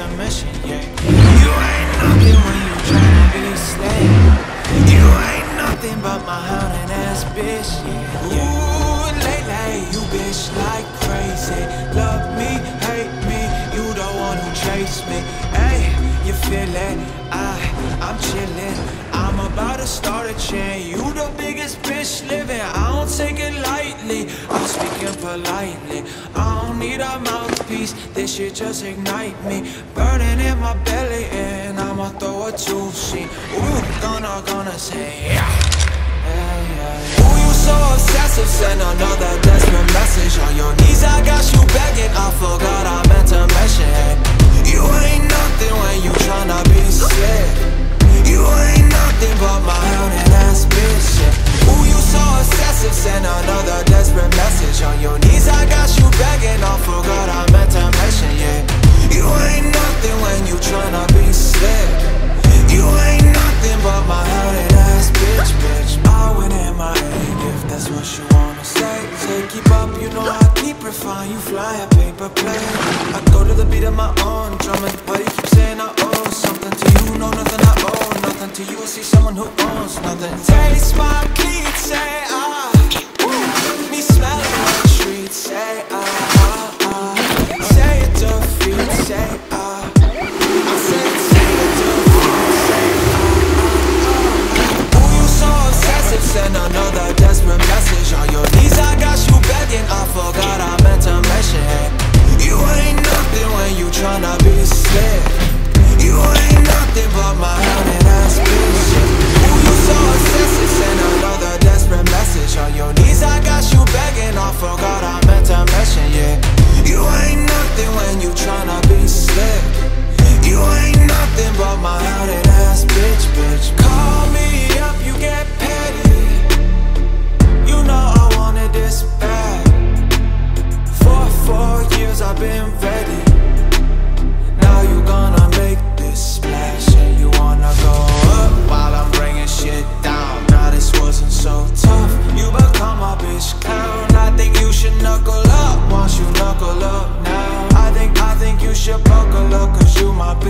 intermission, yeah. You ain't nothing when you tryna be slave. You ain't nothing but my hounding ass bitch, yeah. Ooh, lately you bitch like crazy. Love me, hate me, you the one who chase me. Hey, you feel it? I, I'm chillin'. I'm about to start a chain. You the biggest bitch living. I don't take it lightly. I'm speaking politely. I don't need a mouthpiece. This shit just ignite me. Burning in my belly, and I'ma throw a seat. Ooh, gonna, gonna say yeah. Ooh, you so obsessive. Send another desperate message on your knees. I got you begging. I forgot I meant to mention. You ain't nothing when you tryna be slick. You ain't nothing but my keep. You fly a paper plane. I go to the beat of my own drum and why you keep saying I owe something to you? No, nothing I owe, nothing to you. I see someone who owns nothing. Taste my clean, say ah. Woo. Me smelling like streets, say ah ah ah. Say it defeat, say ah. Said say it defeat, say Ooh, you so obsessive, send another desperate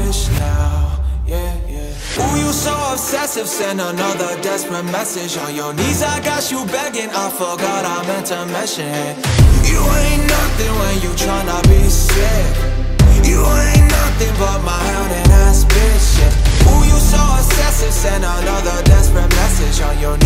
you now. Yeah, yeah. Ooh, you so obsessive. Send another desperate message on your knees. I got you begging. I forgot I meant to mention. You ain't nothing when you tryna be sick. You ain't nothing but my hounding ass bitch. Yeah. Ooh, you so obsessive. Send another desperate message on your